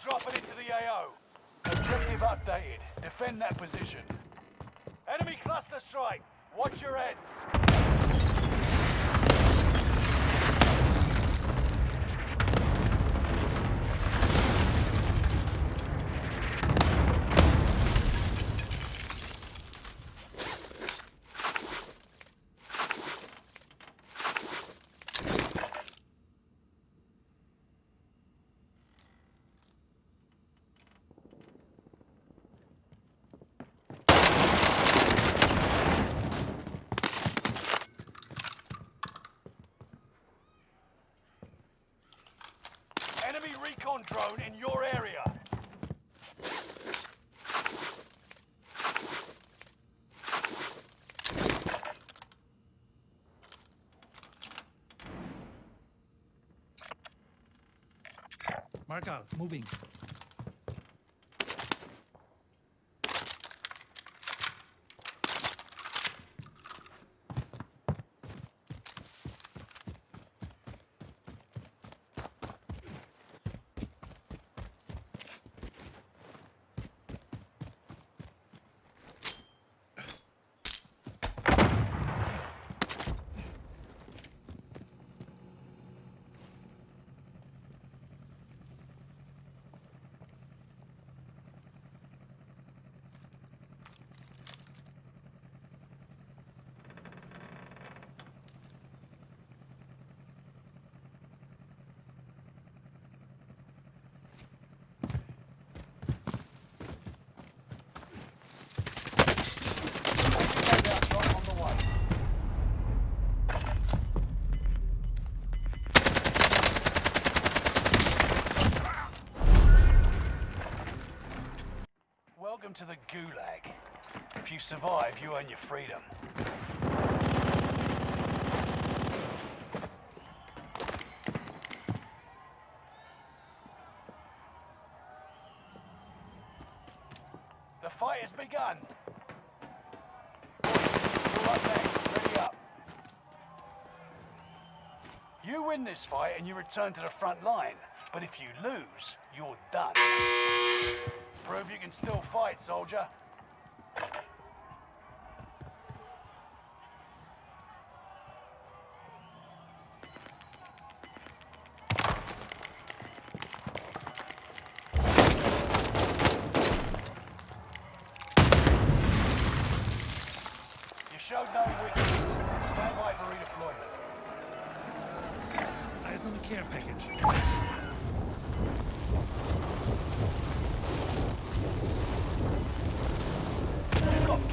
dropping into the AO. Objective updated. Defend that position. Enemy cluster strike. Watch your heads. Enemy recon drone in your area. Mark out. Moving. Standout drone on the way. Welcome to the Gulag. If you survive, you earn your freedom. The fight has begun. You win this fight and you return to the front line. But if you lose, you're done. Prove you can still fight, soldier. Care package. We've got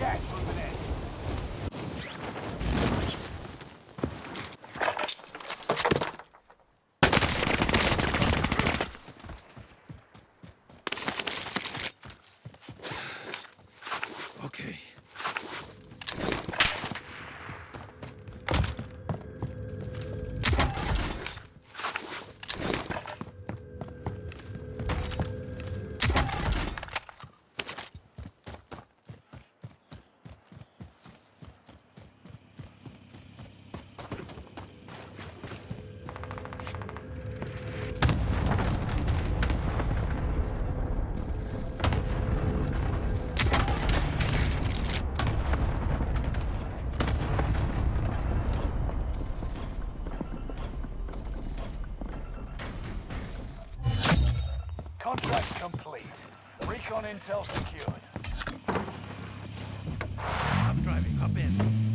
Contract complete. Recon intel secured. I'm driving. Hop in.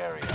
Area.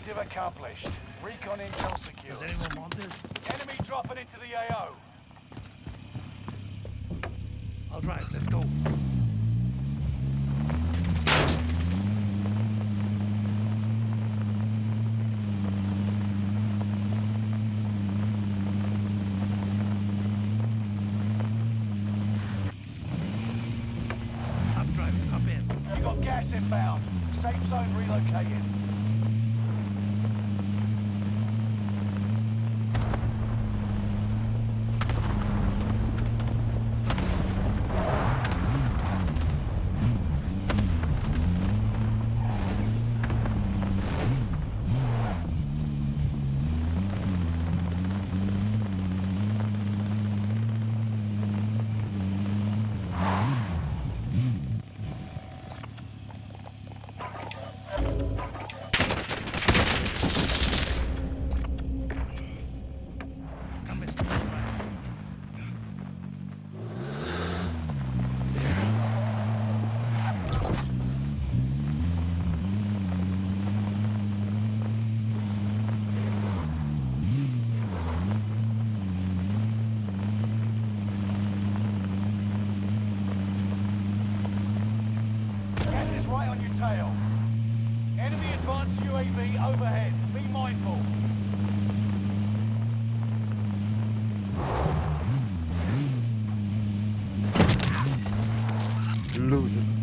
Objective accomplished. Recon intel secure. Does anyone want this? Enemy dropping into the AO. I'll drive. Let's go. I'm driving. Hop in. You got gas inbound. Safe zone relocated. UAV overhead. Be mindful. Loser.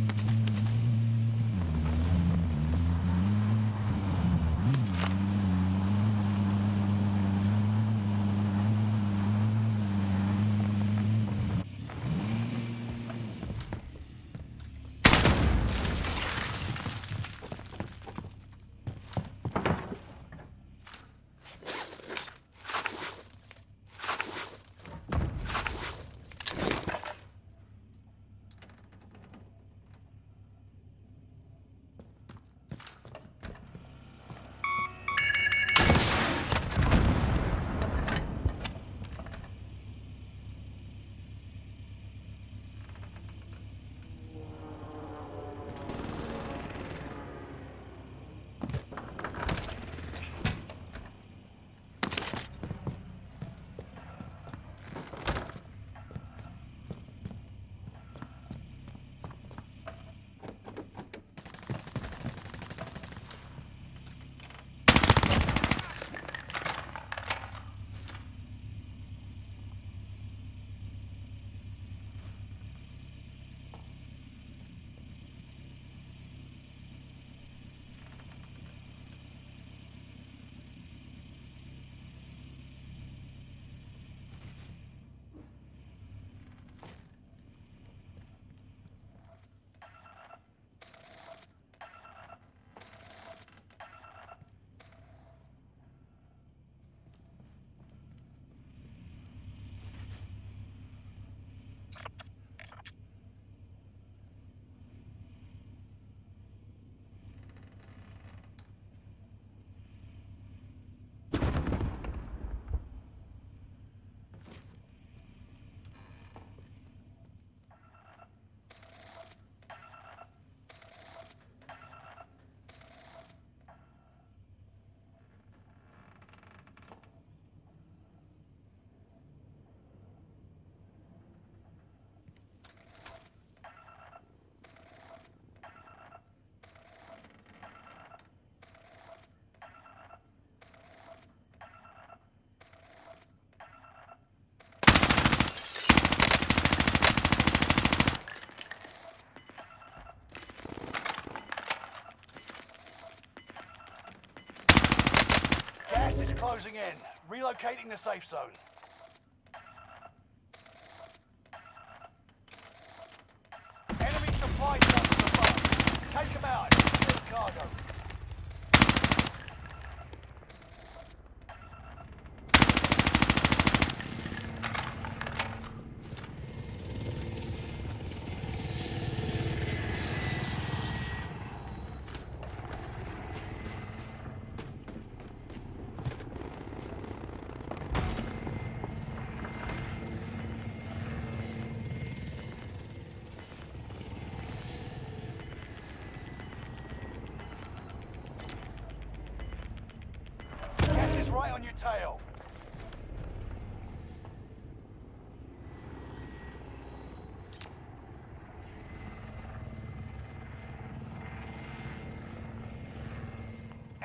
In. Relocating the safe zone. Enemy supply trucks above. Take them out the cargo.